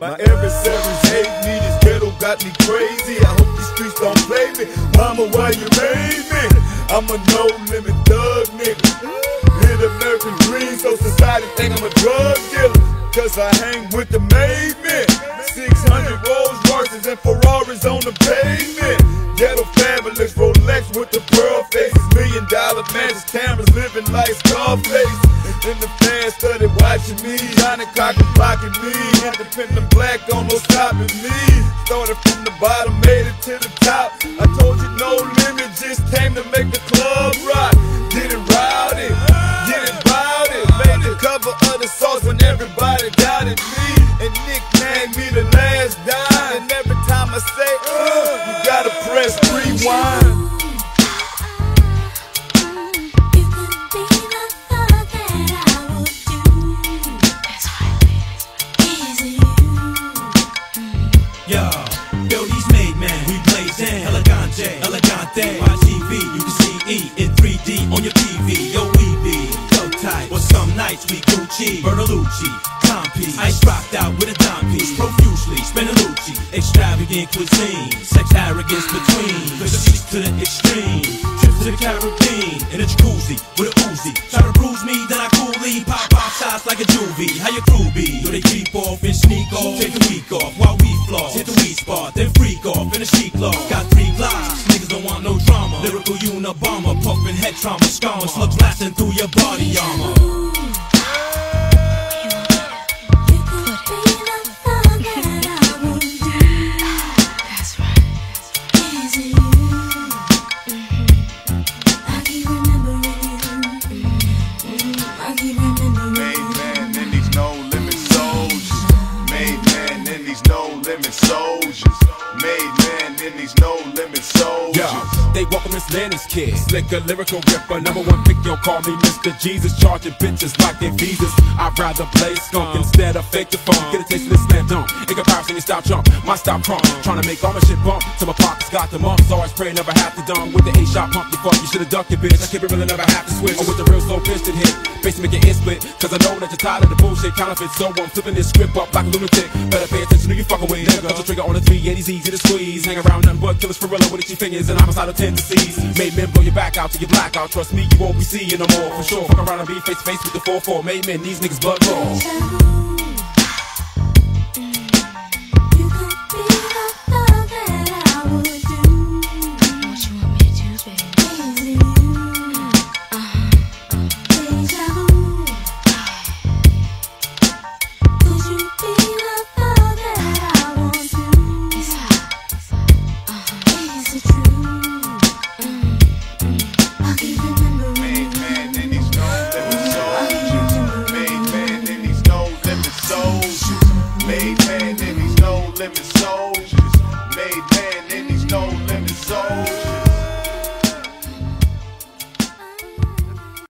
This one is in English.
My adversaries hate me, this ghetto got me crazy. I hope these streets don't play me. Mama, why you made me? I'm a no limit thug nigga. Hit American dream, so society think I'm a drug dealer. Cause I hang with the pavement. 600 Rolls Royces and Ferraris on the pavement. Ghetto fabulous, Rolex with the pearl faces. Million dollar mansions, cameras living like Scarface. And the fans started watching me. Johnny Cocker blocking me. Independent black, almost stopping me. Started from the bottom, made it to the top. I told you no limit, just came to make the club rock. Get it rowdy, get it rowdy. Made the cover of the Source when everybody doubted me. And nicknamed me the last dime. And every time I say, uh, you gotta press rewind. Elegante. YTV, you can see E in 3D on your TV. Yo, we be so tight. Well, some nights we Gucci, Bertolucci, Tom P. Ice rocked out with a dime piece, profusely, Spinalucci, extravagant cuisine, sex arrogance between, physiques to the extreme. Trips to the Caribbean in a jacuzzi with a Uzi. Try to bruise me, then I coolly pop pop shots like a juvie. How your crew be? Do they creep off and sneak off? Take the week off while we floss. Hit the weed spot, then drama. Lyrical Unabomber, pumping head trauma, scarring slugs blasting through your body armor. You could be the thing that I want. That's right. Isn't you? I keep rememberin' you. I keep rememberin' you limit soldiers. Made man in these no limit soldiers. Yeah, they welcome this Lennox kid. Slicker, lyrical ripper, number one pick, yo, call me Mr. Jesus. Charging bitches like they visas. I'd rather play skunk uh-huh. instead of fake the phone. Get a taste of this slam dunk. In comparison, you stop jump, my stop prompt. Trying to make all my shit bump. Till my pockets got the mumps. Always pray, never have to dumb. With the A shot pump, you fuck, you should've ducked your bitch. I keep it real, never have to switch. Or with the real slow piston hit. Basically make ear split. Cause I know that you're tired of the bullshit counterfeit. So I'm flipping this script up like a lunatic. Better pay attention to you fucking with. Nigga, the trigger on the 380's easy to squeeze. Hang around nothing but killers for real with itchy fingers and homicidal tendencies. Made men blow your back out till you black out. Trust me, you won't be seeing no more for sure. Fuck around and be face to face with the 4-4. Made men, these niggas blood raw.